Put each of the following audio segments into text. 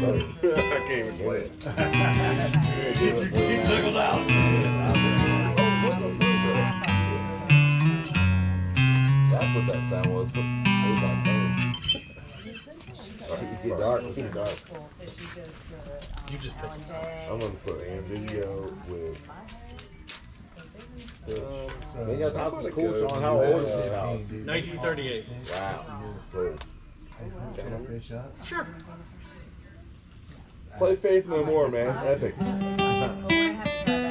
I can't even play it. He's knuckled That's what that sound was. It was my phone. It's getting dark. It's getting dark. You just pick. I'm gonna put a video with. Daniel's house is cool, Sean. How old is his house? 1938. Wow. Cool. Can I fish up? Play Faith No More, man. Epic.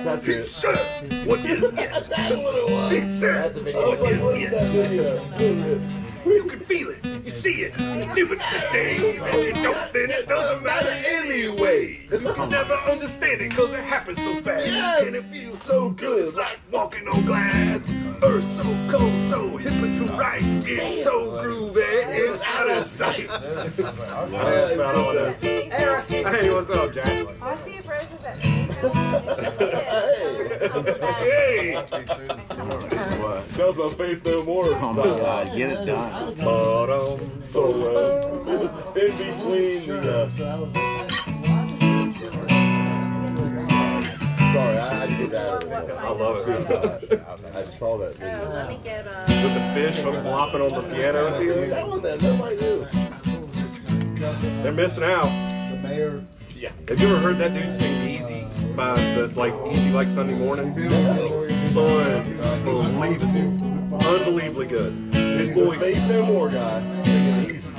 That's it. What is it? That's what it was. Big. That's the I was like, what is that video? You can feel it. You see it. You do it today. And it don't, then it doesn't matter anyway. You can never understand it because it happens so fast. Yes. And it feels so good. It's like walking on glass. Earth so cold, so hip and to right. It's so groovy. It's out of sight. Yeah, it's not on there. Hey, what's up, Jack? I'll see if Rose is at Hey! What? That was my Faith No More. Oh my god, get it done. But, so, uh, it was in between the. Uh, So I was. sorry, I had to get that. I love it. I just saw that. Let me get uh With the fish flopping on the piano at the end. That one that nobody knew. They're missing out. The mayor. Yeah. Have you ever heard that dude sing Easy by the like Easy like Sunday morning? Unbelievable. Unbelievably good. His voice. Faith no more, guys. Singing Easy.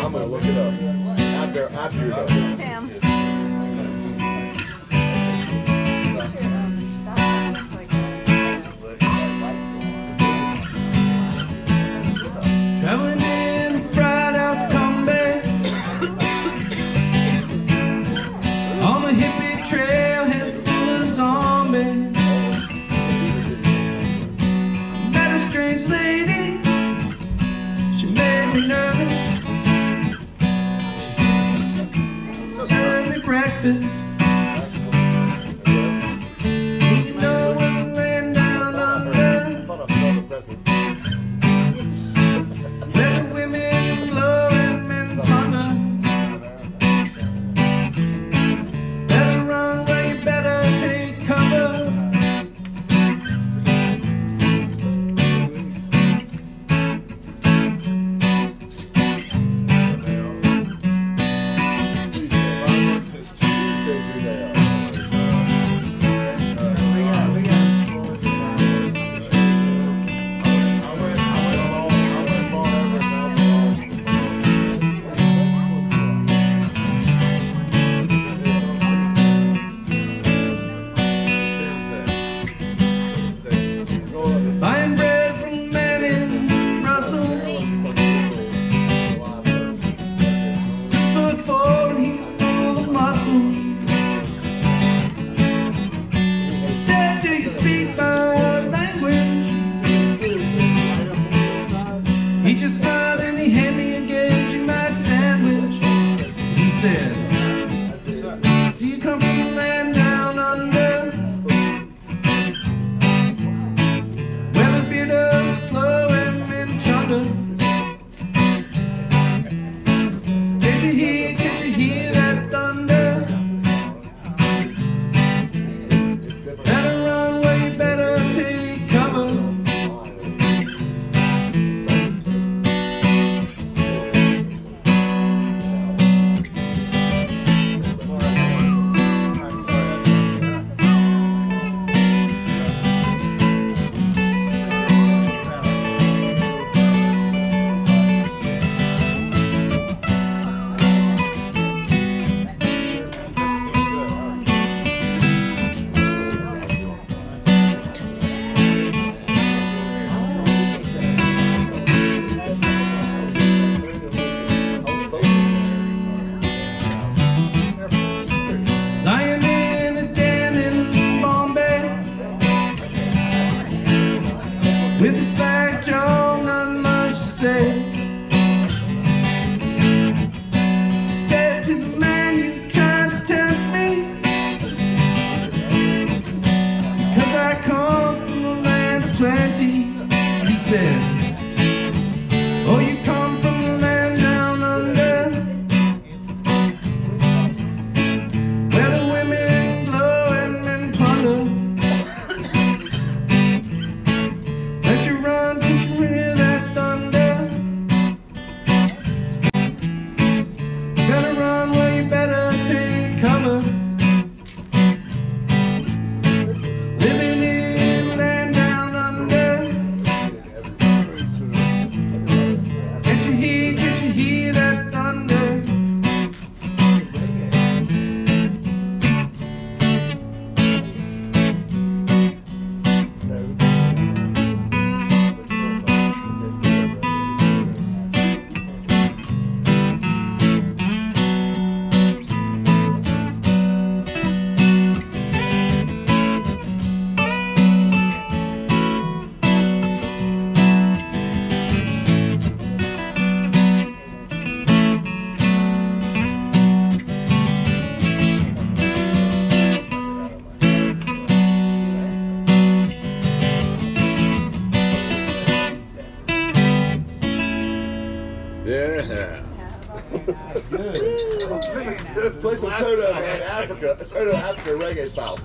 I'm gonna look it up after after you're done. Tim. Breakfast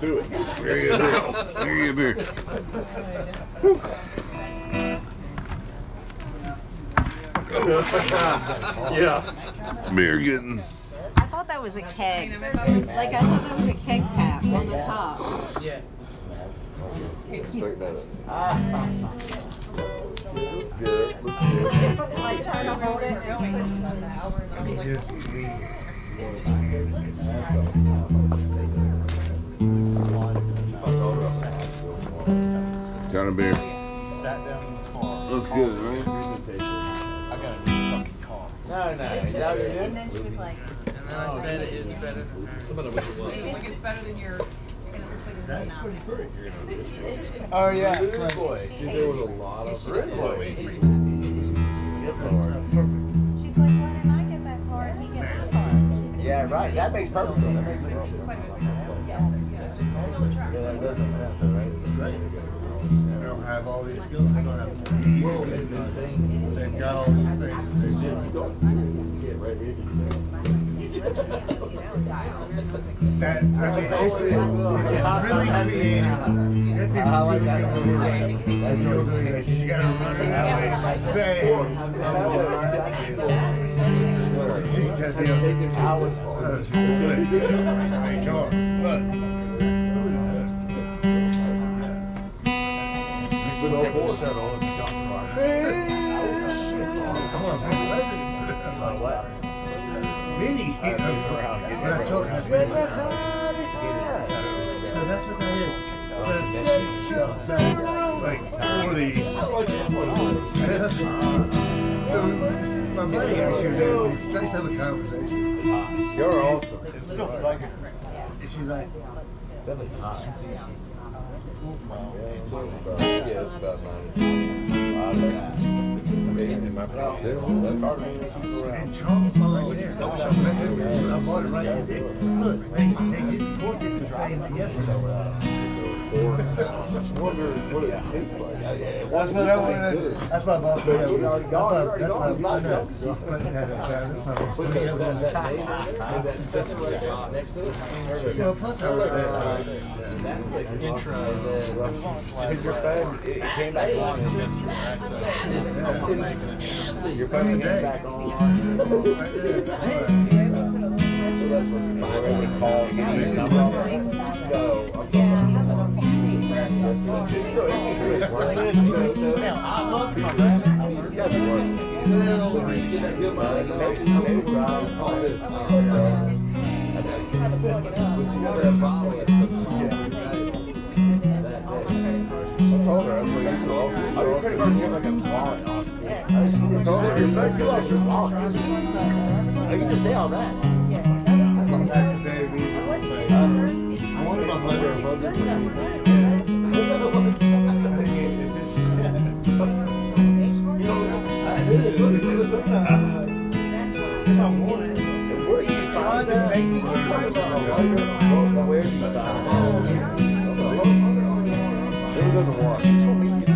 reggae style. Do it. Here you go. Here you go, beer. Yeah. Beer getting. I thought that was a keg. Like I thought that was a keg tap on the top. Yeah. Straighten that up. Looks good. Looks good. Like trying to hold it. Got a beer. Sat down in the car. Looks good, right? I got a new fucking car. No, no, is that did? And then she was like, Oh, said it is better than hers. Like it's better than yours. And it looks like it's That's pretty pretty. Oh yeah, it's like, boy. There was a lot of she's like, why didn't I get that car and he gets the car? Yeah, right. That makes perfect sense. That makes perfect sense. Yeah, that does make sense, though, right? It's great. They don't have all these skills, they don't have more but they've got all these things they That, I mean, it's, it's really creative. I like that. you're doing this, you gotta run it out and say. Gotta be able to. Come on, look. Come on, man. Minnie hit him around. When I told her, "Where the hell is that?" So that's what that is. So, so, like, four of these. So, my buddy actually, he's trying to have a conversation. You're awesome. It's still like it. And she's like, It's definitely hot. Yeah, it's about nine. To move people around. and Charles right there. I bought it right. Look, they, they just it the same yesterday. Just wondering what it tastes like. I- That's what I wanted. That's what I bought. for you. We already got it. That's what I It's not I know. done. You put that up there. That's what I bought. Put for you. that, that, that name on there, that sesame right next to it. Well, plus I was there. That's like intro. Because your phone, it, it came back on yesterday, so. Your phone came back on. Right there. So that's what I would call, give you a number on it. No, I'm talking It's still, it's working. No, no. I love my man. It's gotta be working. So when you get that good money, maybe, maybe drive all this. So, I gotta plug it up. But you gotta have bottle it. I told her, I was like, you could also. I would pretty like a wallet on it. I told her, you're like, you lost your wallet. I get to say all that. That's a very reasonable thing. One it- it just- I did, but sometimes, if I want it, And where are you trying to make to get where do you was in the water.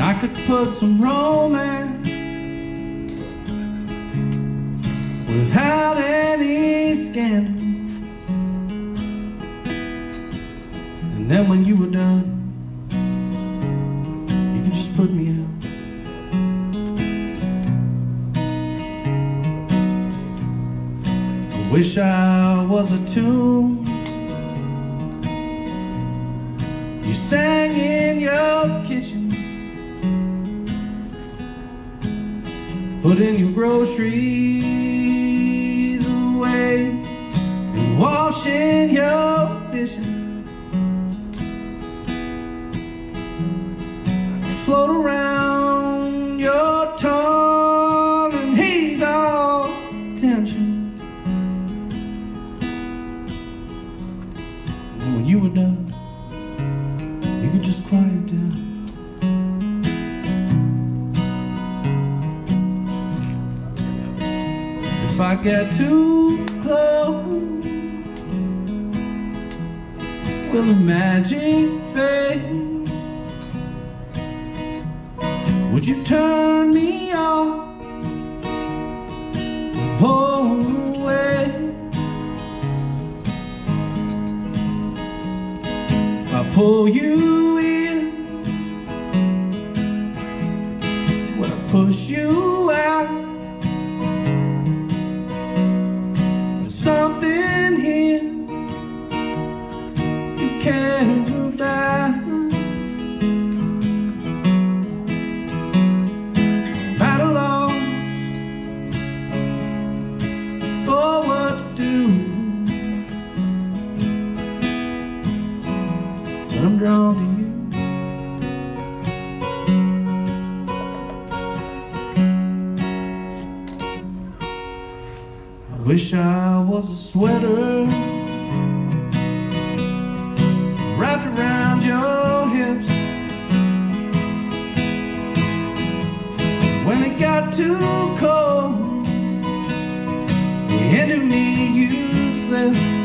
and I could put some romance without any scandal. And then when you were done, you can just put me out. I wish I was a tune you sang in your kitchen. Putting your groceries away and washing your dishes. float around get too close, will the magic fade? Would you turn me off? Pull away. If I pull you in, will I push you I'm drawn to. You. I wish I was a sweater around your hips. When it got too cold, into me you'd slip.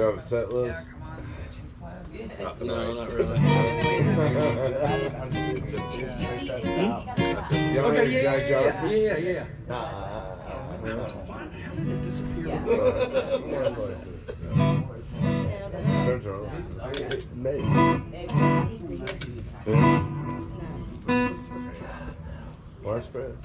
Do you have a set list? Yeah, come on, you gotta change clothes. Not tonight. not really. You ever heard of Jack Johnson? Yeah, yeah. Turn around. Widespread.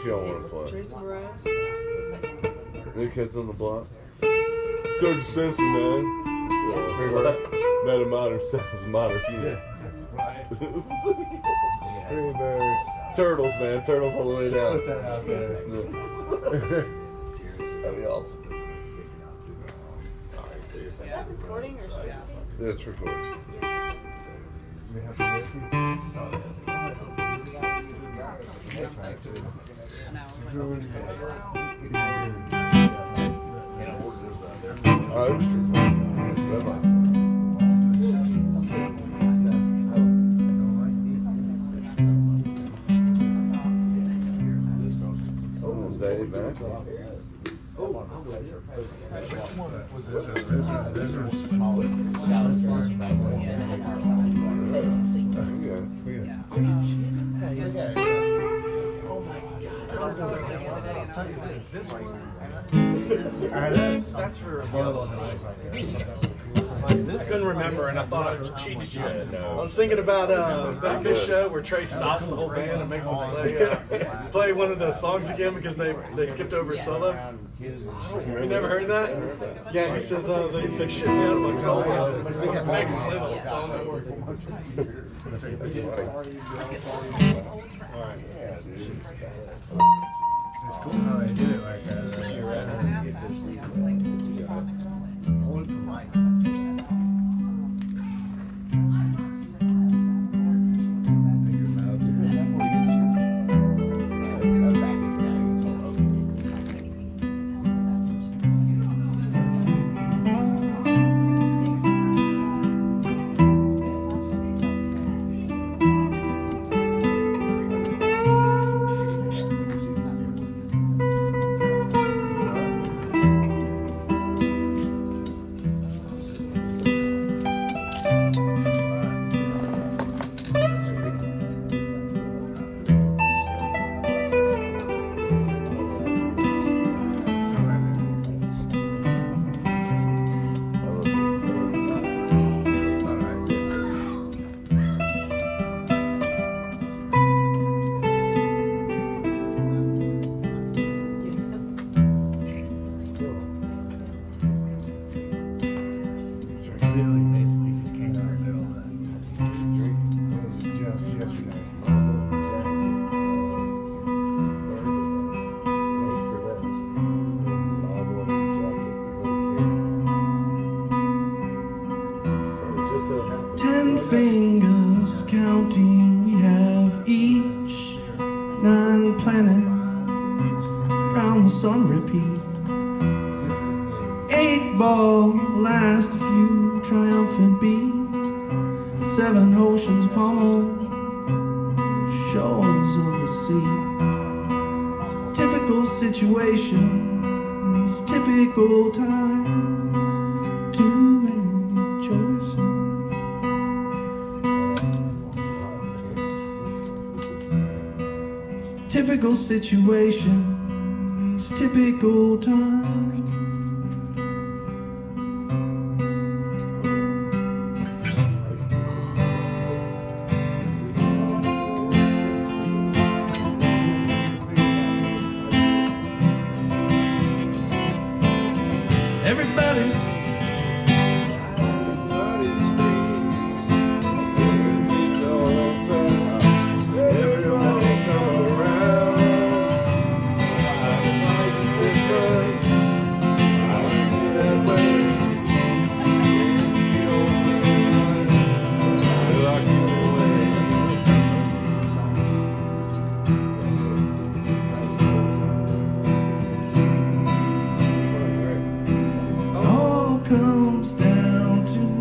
What you don't want to play. Jason Mraz. New Kids on the Block. Sturgill Simpson, man. Meta modern sounds modern. Yeah. Freebird. Turtles, man. Turtles all the way down. Put that out there. That'd be awesome. Is that Recording or Yeah, it's recorded. We have to listen. Oh, That's for I couldn't remember, and I thought I cheated you. I was thinking about uh, that Phish show where Trey stops the whole band and makes them play uh, play one of the songs again because they they skipped over a solo. You never heard that? Yeah, he says uh, they they shit me out of my solo. and Make them play the whole song over. It's cool how they did it like that. Hold it for. Ten situation.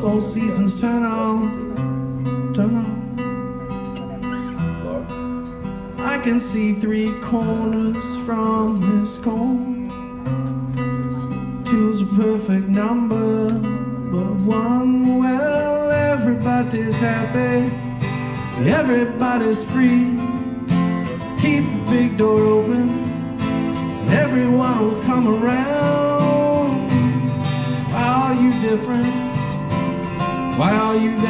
Four seasons turn on, turn on. I can see three corners from this corner. Two's a perfect number, but one, well, everybody's happy, everybody's free. Keep the big door open, everyone will come around. Are you different? call you that.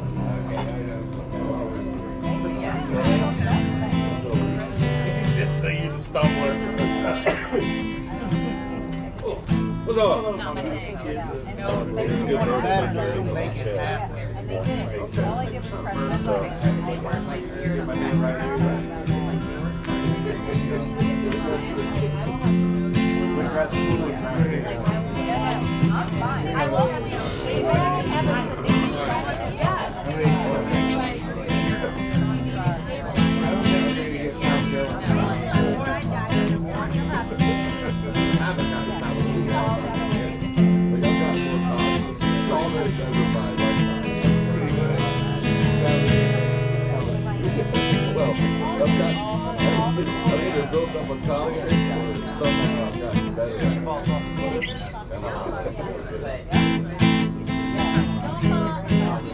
I love it. Up a confidence or somehow I've gotten better at it. And I'm-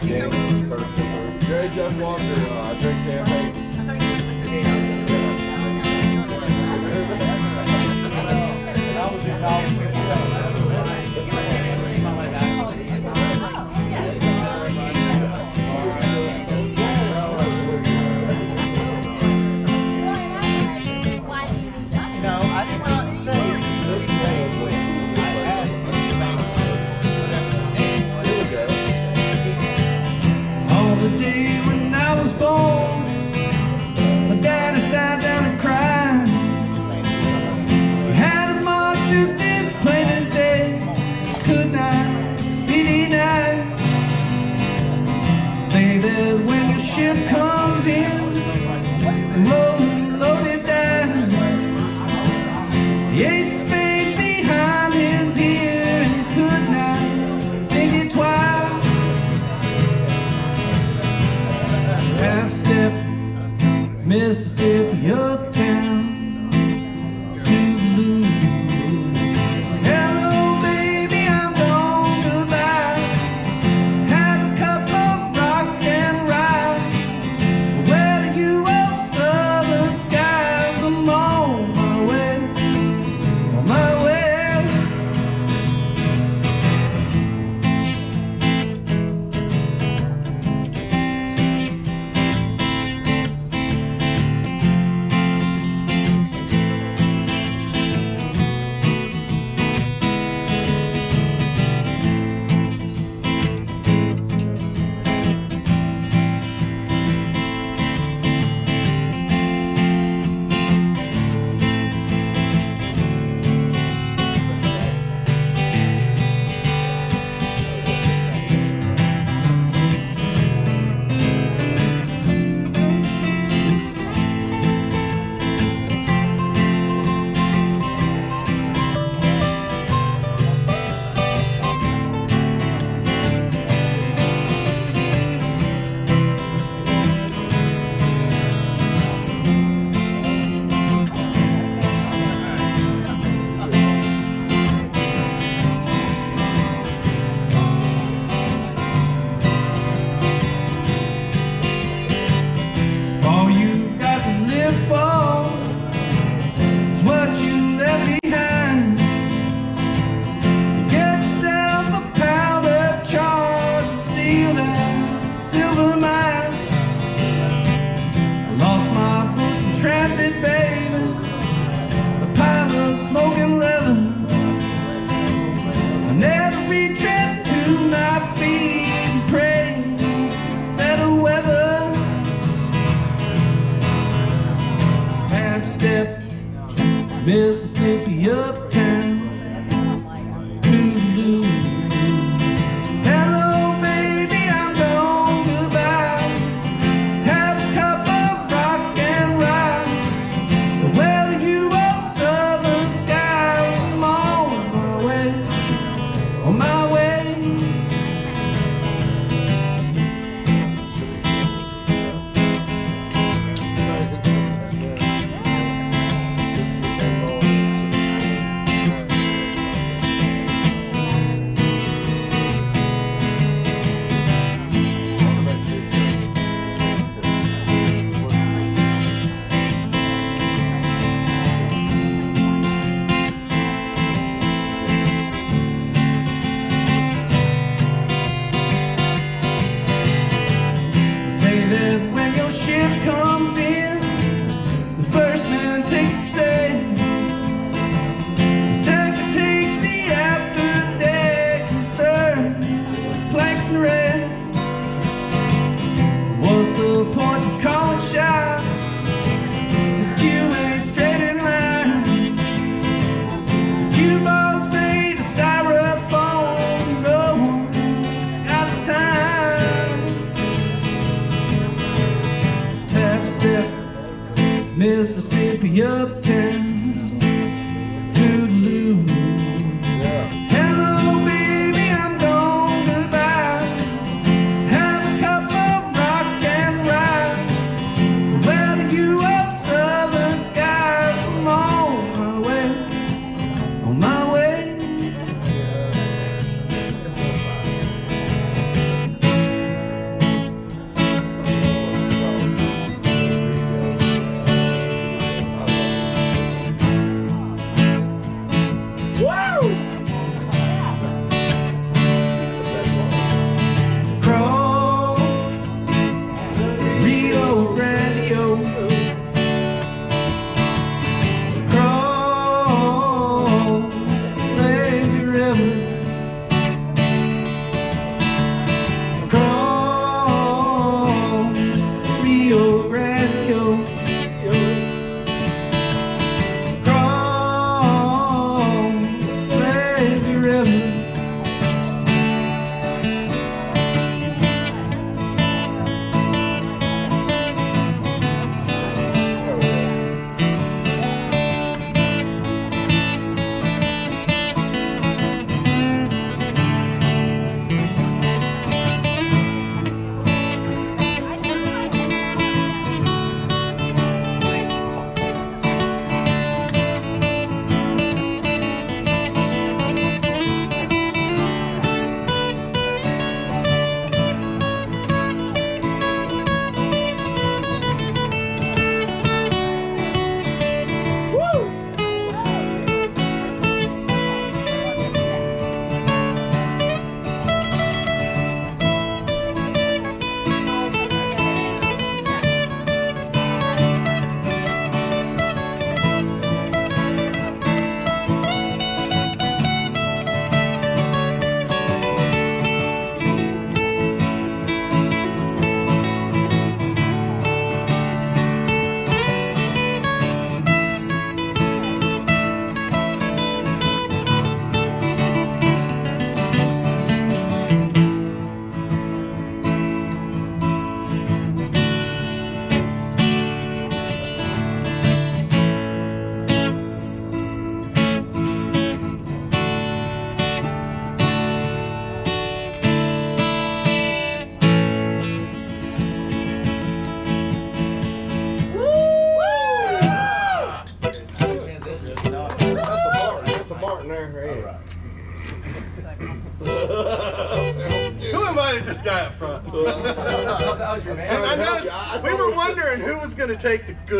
James, Kirsten, Jerry Jeff Walker, uh, I drink champagne.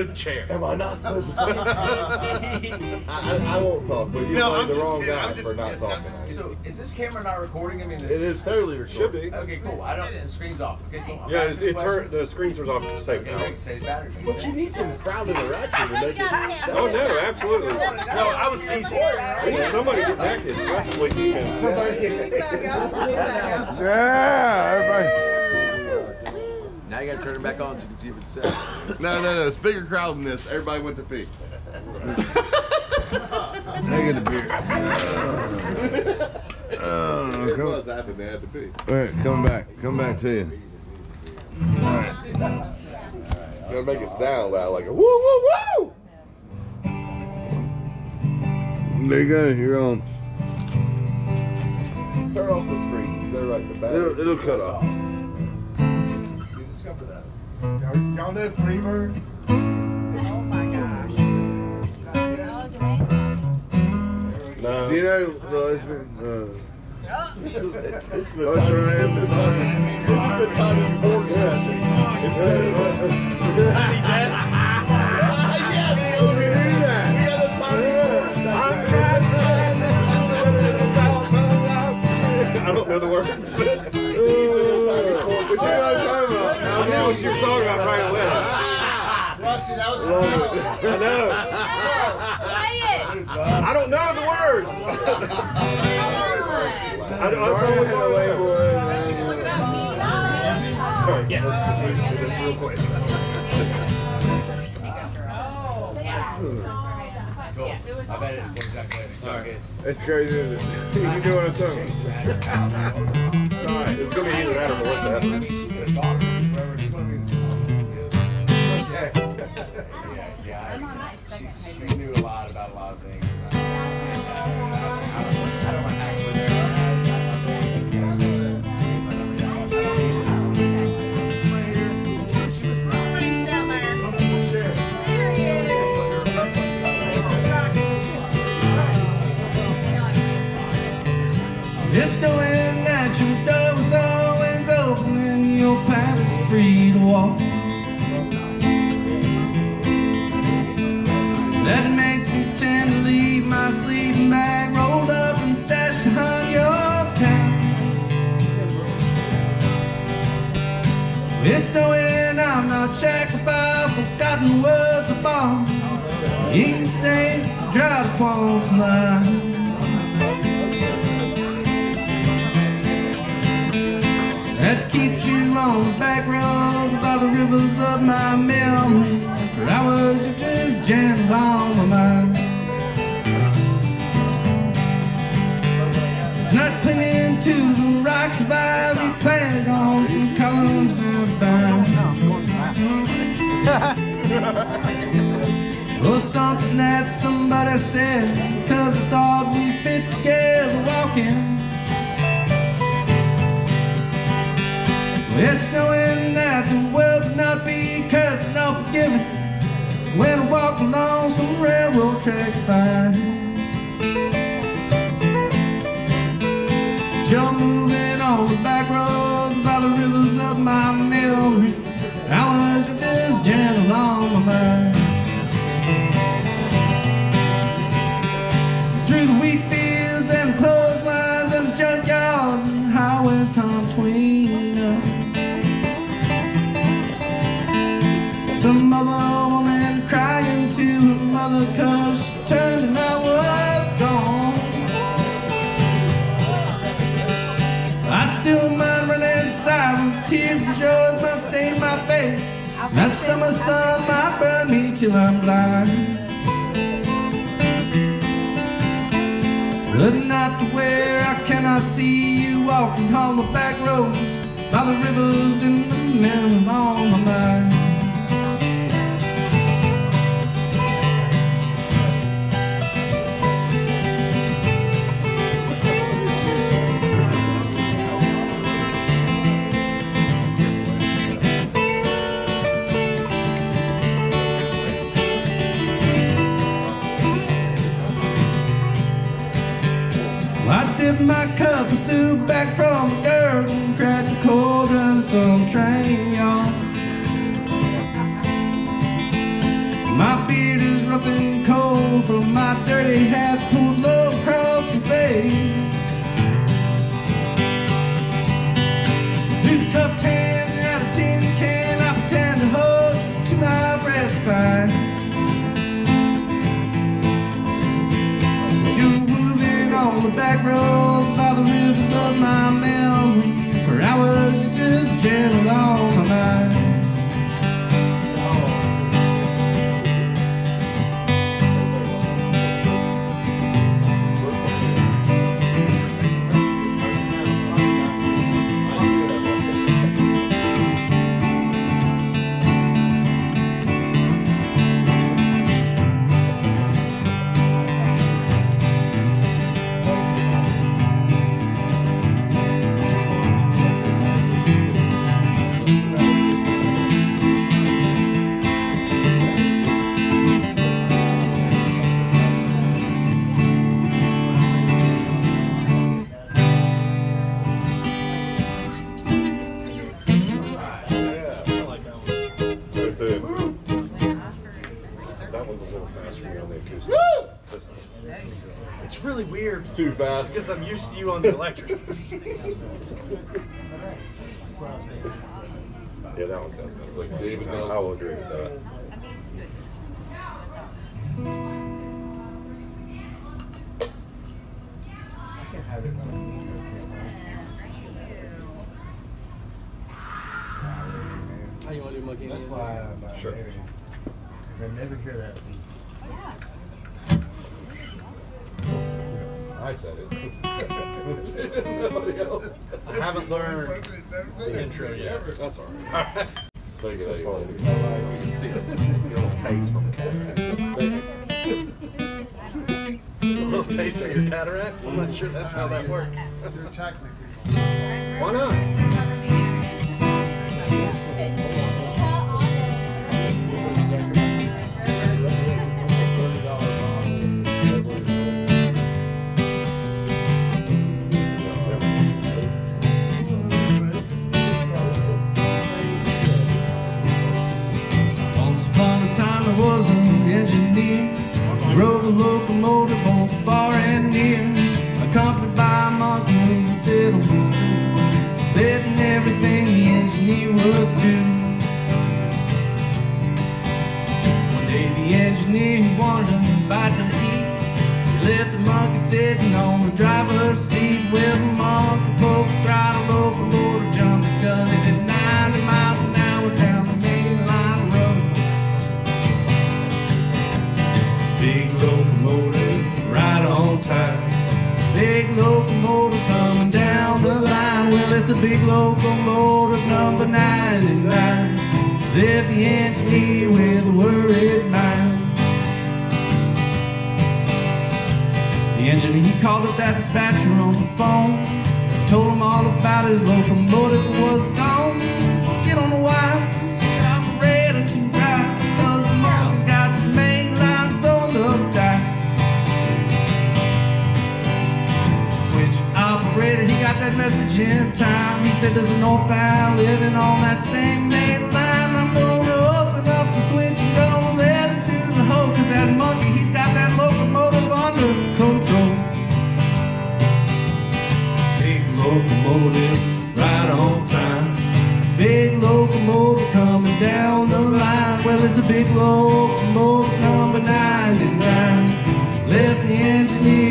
Good chair. Am I not supposed to talk? I, I, I won't talk, but you No, played I'm the just wrong kidding, guy for not kidding, I'm talking. So is this camera not recording? I mean, It is totally recording. Should be. Okay, cool. I don't. The screen's off. Okay, cool. I'm Yeah, it, asking it a turn, question. the screen turns off to save Okay, now. great. Battery. But you need some crowd interaction to make it. Oh no, absolutely. No, I was teasing. We somebody to get back in. Possibly email. Yeah, everybody. Now you turn it back on so you can see if it's set. No, no, no. It's bigger crowd than this. Everybody went to pee. I get a beer. Oh, It come, was happening. They had to pee. all right, come back. Come back to you. All right. Gotta make it sound loud, like a woo woo woo. There you go. You're on. Turn off the screen. Is that right? The battery. It'll, it'll cut off. You discover that. Y'all y'all know Freebird? Oh my gosh. No. Do you know the lesbian? Uh, This is, this is the Oh, time. sure This is. is the time. This is the time porch session. Instead of Tiny desk. yes, we do that. We got a tiny porch session. I don't know the words. I know what you're talking about right away. Rusty, that was I know. Quiet. I don't know the words. Come on. I don't, I don't know what the label is. Yeah. Let's do this real quick. I bet it was exactly. Sorry. It's crazy. You can do it on something. It's all right. It's gonna be either that or Melissa. About a lot of things. Knowing I'm not shackled by forgotten words of bond. Eating dry across the line. that keeps you on the back roads by the rivers of my memory. For hours you just jam on my mind. It's not clinging to the rocks of ivy planted on Or something that somebody said, cause I thought we fit together walking. It's knowing that the world not be cursed and unforgiving when I walk along some railroad track fine. You're moving on back I still running silence, tears and joys might stain my face. That summer sun might burn me till I'm blind. But not to where I cannot see you walking on the back roads by the rivers in the middle on my mind. Dip my cup of soup back from the dirt and crack the cold run some train, y'all. My beard is rough and cold from my dirty hat the back roads by the rivers of my memory. For hours you just gentle on my mind. Too fast. because I'm used to you on the electric. Yeah, that one sounds better. Like David Nelson. I will agree with that. I can have it. How you want to do monkey? That's why I'm not Sure. I never hear that the intro yet. That's all right. Take it how you want it. Little taste from A little taste of your cataracts. I'm not sure that's how that works. Why not? Engineer. Drove a locomotive both far and near. Accompanied by a monkey on the stool. Betting everything the engineer would do. One day the engineer he wanted a bite to eat. He left the monkey sitting on the driver's seat with a monkey poke throttle locomotive locomotive coming down the line. Well, it's a big locomotive, number 99. Left the engineer with a worried mind. The engineer, he called up that dispatcher on the phone. Told him all about his locomotive was gone. That message in time. He said there's a northbound living on that same main line. I'm gonna open up the switch and gonna let him do the hoe. Cause that monkey, he's got that locomotive under control. Big locomotive, right on time. Big locomotive coming down the line. Well, it's a big locomotive, number 99. Left the engineer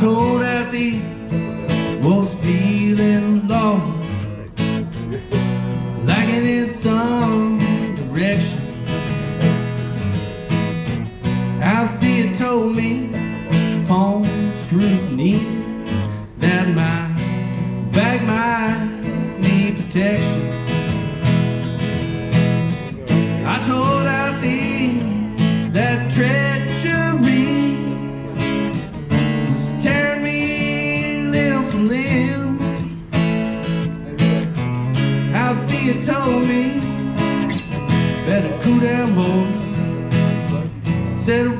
told Kathy was feeling low, lacking in some direction. Althea told me upon scrutiny that my back might need protection. ser um